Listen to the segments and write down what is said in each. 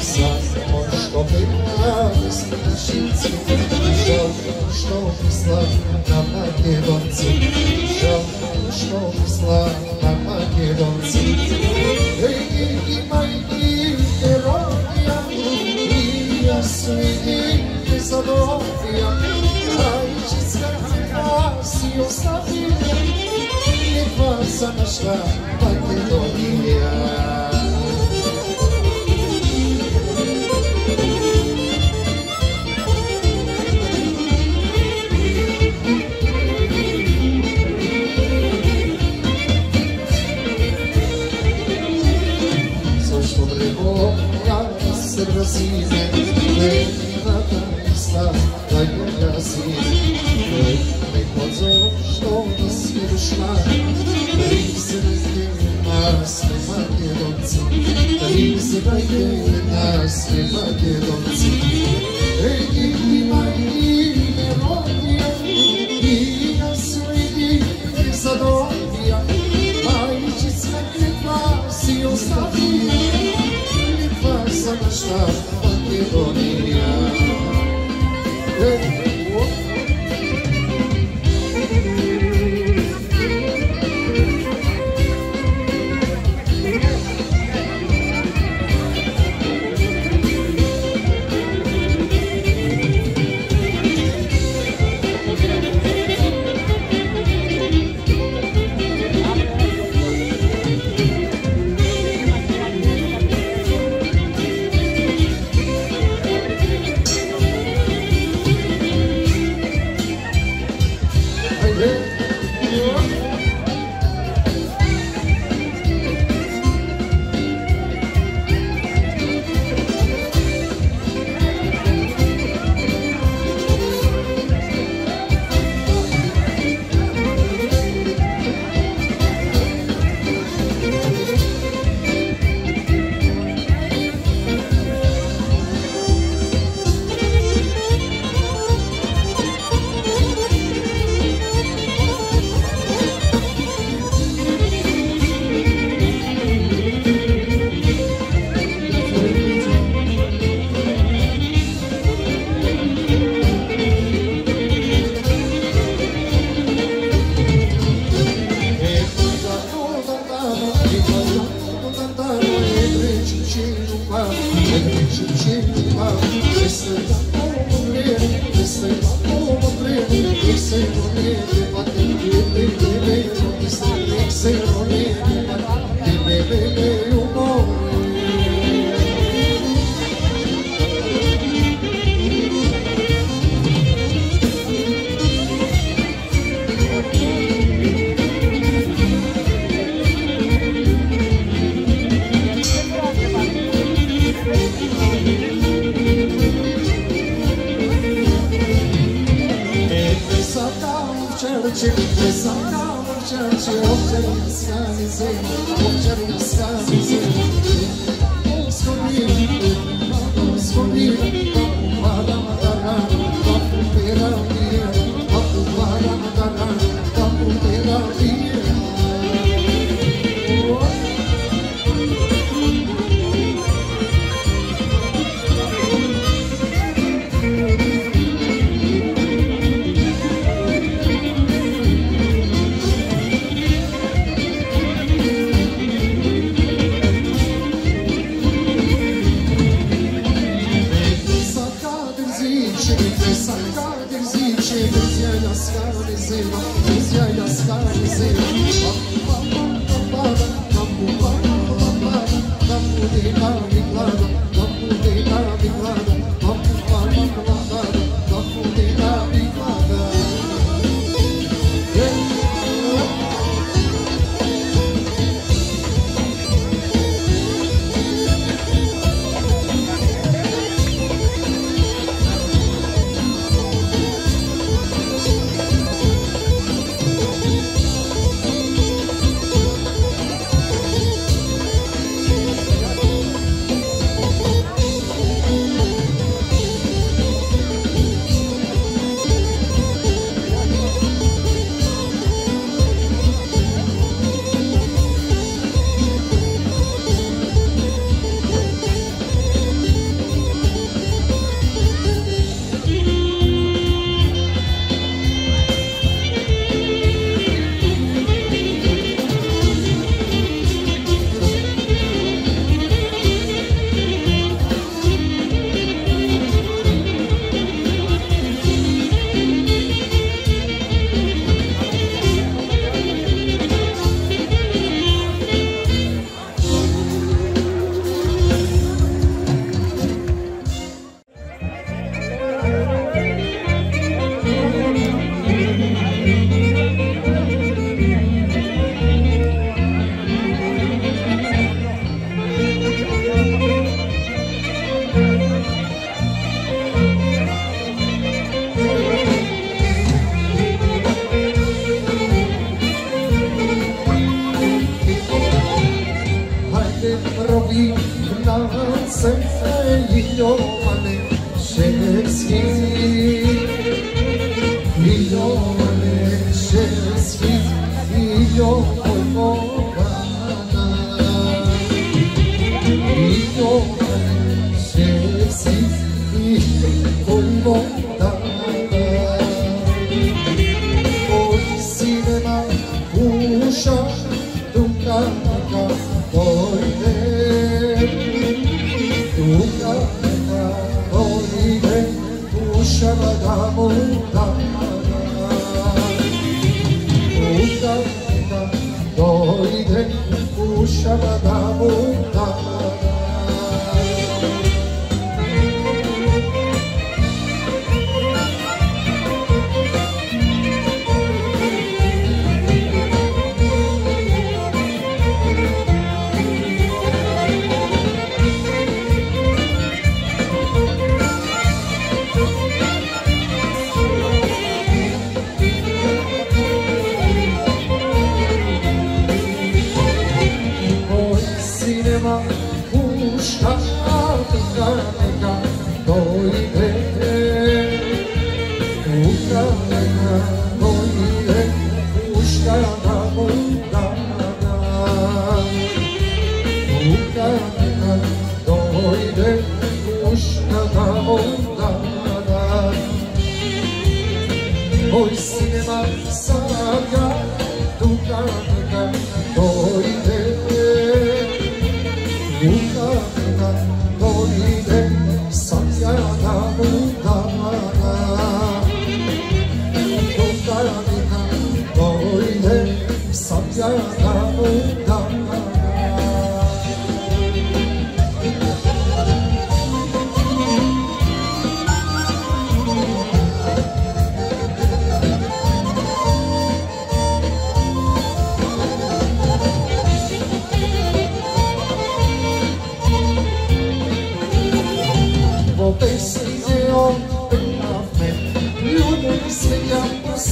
Sarmoş kapılar, sarışın I'm precisa. Şimdi şimdi bak, see, see, I just can't see. Shama Damu Shabbat.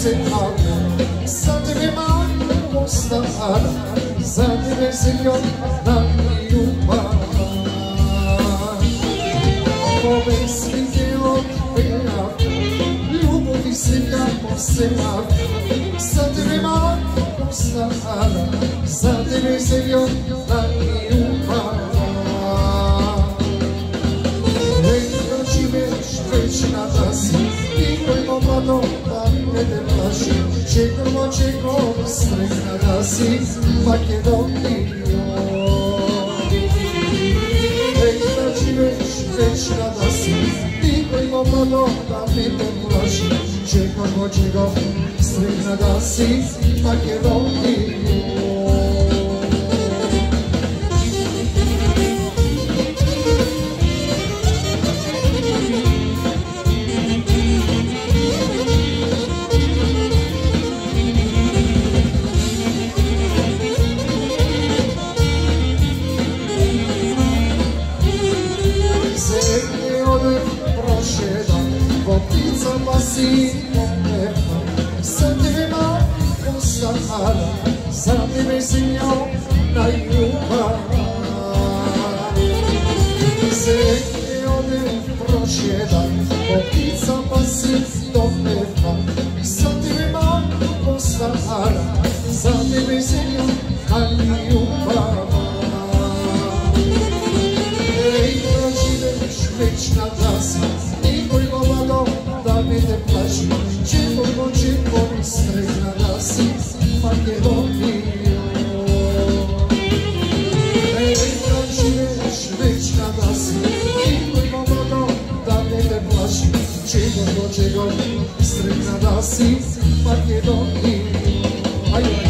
sıkar Sadrıma mustar Sadrı sıkar yumar Poves video vera Ljubavi srca posema Sadrıma mustar Sadrı sıkar yumar Nek rođime šveći na nas Nikoj momladom da ne dema plaši Čekamo, čekamo, srećna gasi Makedonija Ej, znači već, već kada si Ti koji imam mlado, da mi te plaši Čekamo, čekamo, srećna gasi Makedonija da si Makedoniju Senhor na ljubav Senhor ne prošedan Poticama si do neba Sad ti mi malo postara Sad ti mi Senhor na ljubav Ej, da čego sretna da si Makedoniji Ajde,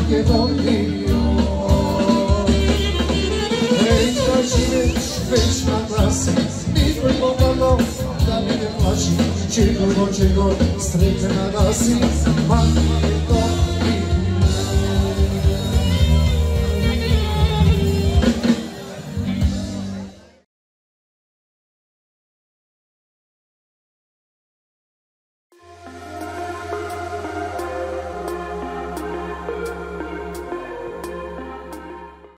Makedoniju Ej, da živeš već na glasi Nitko pomalo da me ne plaši. Čego, čego, strekna da si Makedoniju